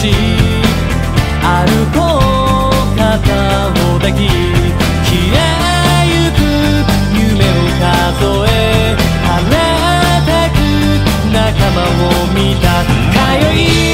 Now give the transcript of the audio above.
し歩こう肩を抱き消えゆく夢を数え晴れてく仲間を見た。通い。